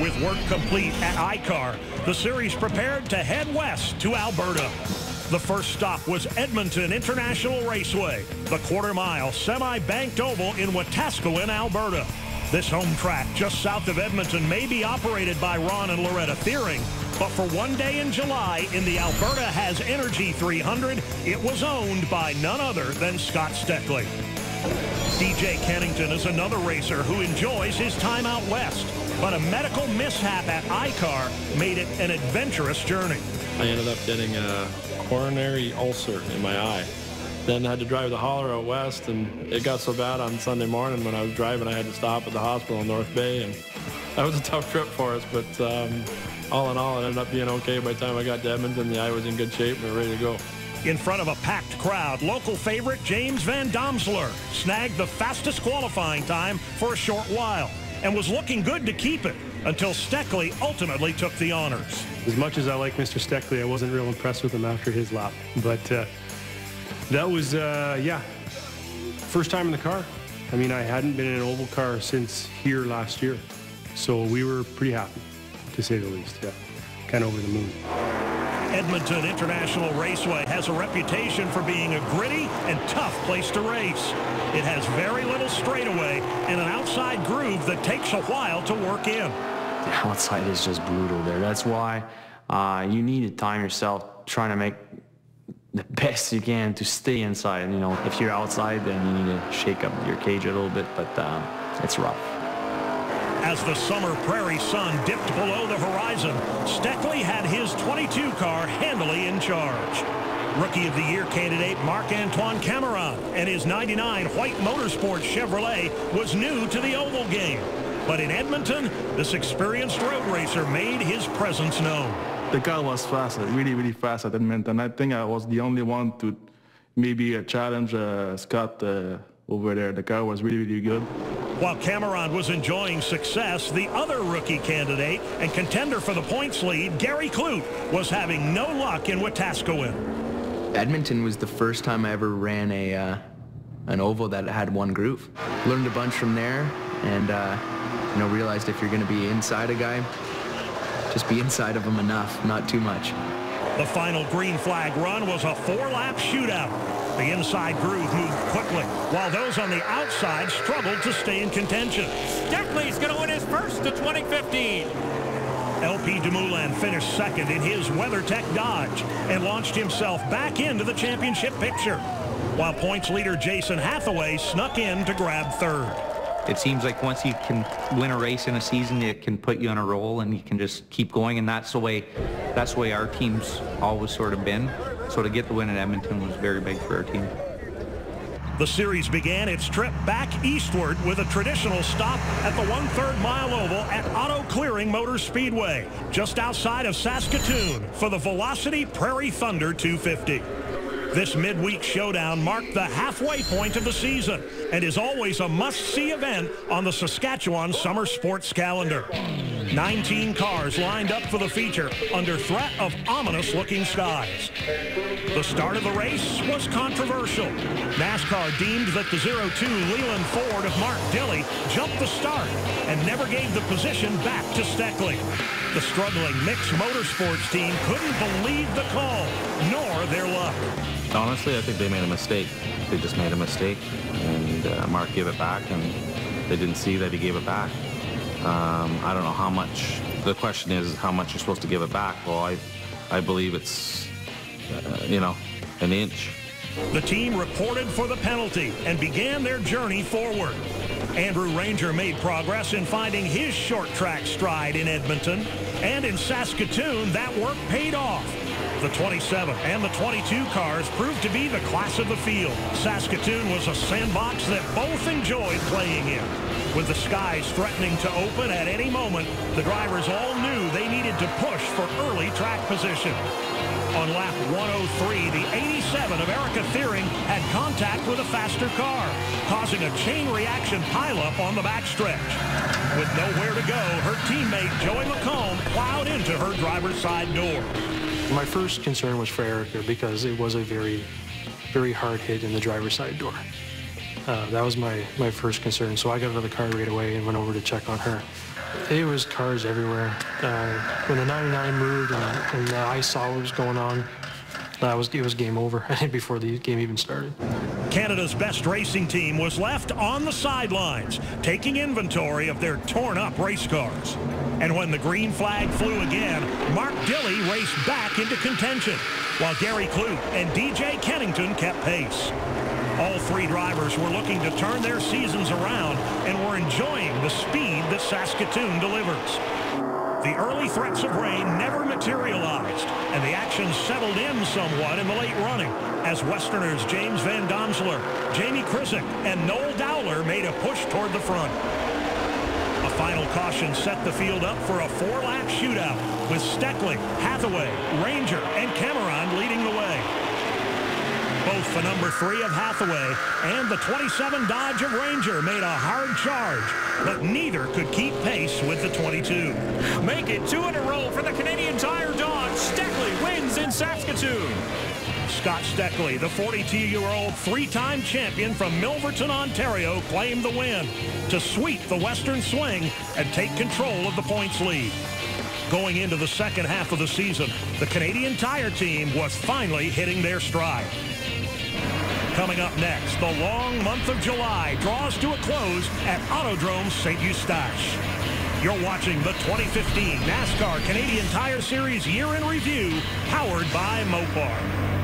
With work complete at ICAR, the series prepared to head west to Alberta. The first stop was Edmonton International Raceway, the quarter-mile semi-banked oval in Wetaskiwin, Alberta. This home track just south of Edmonton may be operated by Ron and Loretta Thiering, but for one day in July in the Alberta Has Energy 300, it was owned by none other than Scott Steckly. DJ Kennington is another racer who enjoys his time out west, but a medical mishap at ICAR made it an adventurous journey. I ended up getting a coronary ulcer in my eye. Then I had to drive the hauler out west, and it got so bad on Sunday morning when I was driving, I had to stop at the hospital in North Bay, and that was a tough trip for us. But um, all in all, it ended up being okay. By the time I got to Edmonton, the eye was in good shape and ready to go. In front of a packed crowd, local favorite James Van Donselaar snagged the fastest qualifying time for a short while and was looking good to keep it until Steckly ultimately took the honors. As much as I like Mr. Steckly, I wasn't real impressed with him after his lap. But uh, that was, uh, yeah, first time in the car. I mean, I hadn't been in an oval car since here last year. So we were pretty happy, to say the least, yeah. Kind of over the moon. Edmonton International Raceway has a reputation for being a gritty and tough place to race. It has very little straightaway and an outside groove that takes a while to work in. The outside is just brutal there. That's why uh, you need to time yourself trying to make the best you can to stay inside. You know, if you're outside, then you need to shake up your cage a little bit, but um, it's rough. As the summer prairie sun dipped below the horizon, Steckly had his 22 car handily in charge. Rookie of the Year candidate Marc-Antoine Camirand and his 99 White Motorsports Chevrolet was new to the oval game. But in Edmonton, this experienced road racer made his presence known. The car was fast, really, really fast at Edmonton. I think I was the only one to maybe challenge uh, Scott uh, over there. The car was really, really good. While Camirand was enjoying success, the other rookie candidate and contender for the points lead, Gary Klutt, was having no luck in Wetaskiwin. Edmonton was the first time I ever ran a uh, an oval that had one groove. Learned a bunch from there, and uh, you know realized if you're going to be inside a guy, just be inside of him enough, not too much. The final green flag run was a four-lap shootout. The inside groove moved quickly, while those on the outside struggled to stay in contention. Steckly's going to win his first to 2015. LP Dumoulin finished second in his WeatherTech Dodge and launched himself back into the championship picture, while points leader Jason Hathaway snuck in to grab third. It seems like once you can win a race in a season, it can put you on a roll and you can just keep going. And that's the way, that's the way our team's always sort of been. So to get the win at Edmonton was very big for our team. The series began its trip back eastward with a traditional stop at the one-third mile oval at Auto Clearing Motor Speedway, just outside of Saskatoon for the Velocity Prairie Thunder 250. This midweek showdown marked the halfway point of the season and is always a must-see event on the Saskatchewan summer sports calendar. 19 cars lined up for the feature under threat of ominous-looking skies. The start of the race was controversial. NASCAR deemed that the 02 Leland Ford of Mark Dilley jumped the start and never gave the position back to Steckly. The struggling mixed motorsports team couldn't believe the call, nor their luck. Honestly, I think they made a mistake. They just made a mistake, and uh, Mark gave it back, and they didn't see that he gave it back. Um, I don't know how much. The question is how much you're supposed to give it back. Well, I, I believe it's, uh, you know, an inch. The team reported for the penalty and began their journey forward. Andrew Ranger made progress in finding his short track stride in Edmonton. And in Saskatoon, that work paid off. The 27 and the 22 cars proved to be the class of the field. Saskatoon was a sandbox that both enjoyed playing in. With the skies threatening to open at any moment, the drivers all knew they needed to push for early track position. On lap 103, the 87 of Erica Thiering had contact with a faster car, causing a chain reaction pileup on the backstretch. With nowhere to go, her teammate Joey McColm plowed into her driver's side door. My first concern was for Erica because it was a very, very hard hit in the driver's side door. Uh, that was my, my first concern. So I got out of the car right away and went over to check on her. It was cars everywhere. Uh, when the 99 moved and, and I saw what was going on, that was it was game over before the game even started. Canada's best racing team was left on the sidelines, taking inventory of their torn-up race cars. And when the green flag flew again, Mark Dilley raced back into contention, while Gary Klutt and DJ Kennington kept pace. All three drivers were looking to turn their seasons around and were enjoying the speed that Saskatoon delivers. The early threats of rain never materialized, and the action settled in somewhat in the late running as Westerners James Van Donselaar, Jamie Krizik, and Noel Dowler made a push toward the front. A final caution set the field up for a four-lap shootout with Steckly, Hathaway, Ranger, and Camirand leading the way. Both the number three of Hathaway and the 27 Dodge of Ranger made a hard charge, but neither could keep pace with the 22. Make it two in a row for the Canadian Tire Dodge. Steckly wins in Saskatoon. Scott Steckly, the 42-year-old three-time champion from Milverton, Ontario, claimed the win to sweep the Western swing and take control of the points lead. Going into the second half of the season, the Canadian Tire team was finally hitting their stride. Coming up next, the long month of July draws to a close at Autodrome St. Eustache. You're watching the 2015 NASCAR Canadian Tire Series Year in Review, powered by Mopar.